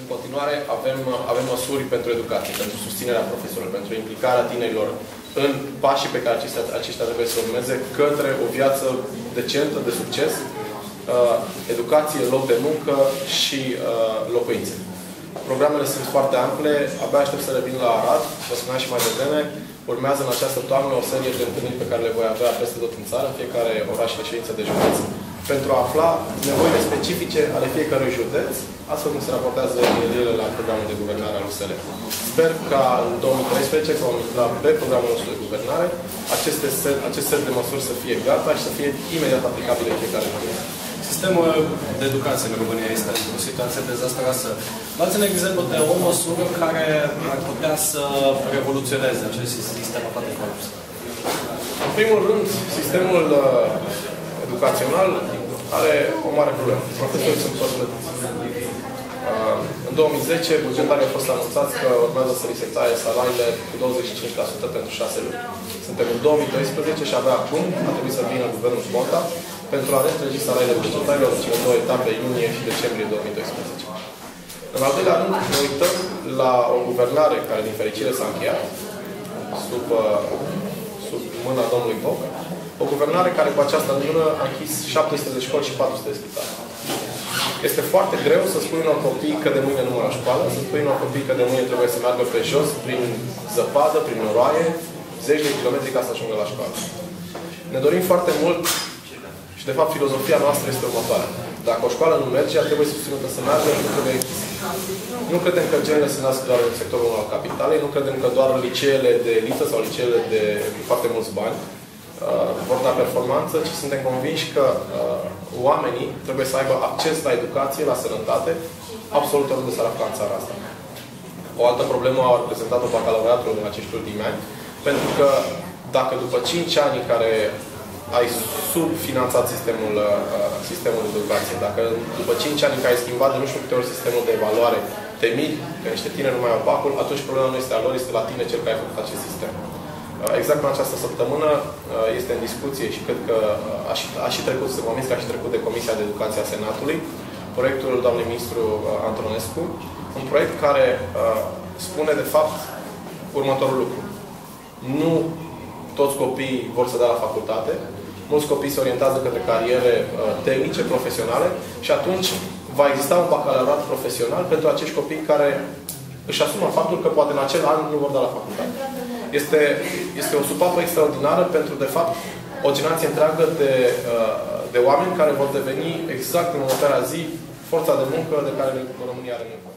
În continuare, avem, avem măsuri pentru educație, pentru susținerea profesorilor, pentru implicarea tinerilor în pașii pe care aceștia, aceștia trebuie să urmeze către o viață decentă, de succes, uh, educație, loc de muncă și uh, locuințe. Programele sunt foarte ample, abia aștept să revin la Arad, vă spuneam și mai devreme, urmează în această toamnă o serie de întâlniri pe care le voi avea peste tot în țară, în fiecare oraș și ședință de județ, pentru a afla nevoile specifice ale fiecărui județ, astfel cum se raportează ele la programul de guvernare al USL. Sper ca în 2013, când vom intra pe programul nostru de guvernare, aceste set, acest set de măsuri să fie gata și să fie imediat aplicabile în fiecare județ. Sistemul de educație în România este într-o situație dezastroasă. Luați un exemplu de o măsură care ar putea să revoluționeze acest sistem atât de corpus. În primul rând, sistemul uh, educațional are o mare problemă. Profesorii sunt toți plătiți. Uh, în 2010, bugetarii au fost anunțați că urmează să li se taie salariile cu 25% pentru 6 luni. Suntem în 2012 și abia acum a trebuit să vină guvernul Ponta pentru a reîntregi salariile bugetarilor în cele două etape, iunie și decembrie 2012. În al doilea rând, ne uităm la o guvernare care, din fericire, s-a încheiat sub, uh, sub mâna domnului Boc, o guvernare care cu această lună a închis 700 de școli și 400 de spitale. Este foarte greu să spui unor copii că de mâine nu mă la școală, să spui unor copii că de mâine trebuie să meargă pe jos, prin zăpadă, prin noroaie, zeci de kilometri ca să ajungă la școală. Ne dorim foarte mult și, de fapt, filozofia noastră este următoarea. Dacă o școală nu merge, ar trebui susținută să meargă și nu trebuie închisă. Nu credem că genele se nasc doar în sectorul al capitalei, nu credem că doar liceele de elită sau liceele de foarte mulți bani uh, vor da performanță, ci suntem convinși că uh, oamenii trebuie să aibă acces la educație, la sănătate, absolut oriunde s-ar afla în țara asta. O altă problemă a reprezentat-o bacalaureatul în acești ultimi ani, pentru că dacă după 5 ani în care ai subfinanțat sistemul, uh, sistemul de educație, dacă după 5 ani în care ai schimbat de nu știu câte ori sistemul de evaluare, te miri că niște tineri nu mai au bacul, atunci problema nu este a lor, este la tine cel care a făcut acest sistem. Uh, exact în această săptămână uh, este în discuție și cred că uh, a și, a și trecut, să convins că a și trecut de Comisia de Educație a Senatului, proiectul doamnei ministru Antonescu, un proiect care spune de fapt următorul lucru. Nu toți copiii vor să dea la facultate, mulți copii se orientează către cariere tehnice, profesionale și atunci va exista un bacalaureat profesional pentru acești copii care își asumă faptul că poate în acel an nu vor da la facultate. Este, este o supapă extraordinară pentru, de fapt, o generație întreagă de, uh, de oameni care vor deveni exact în următoarea zi forța de muncă de care România are nevoie.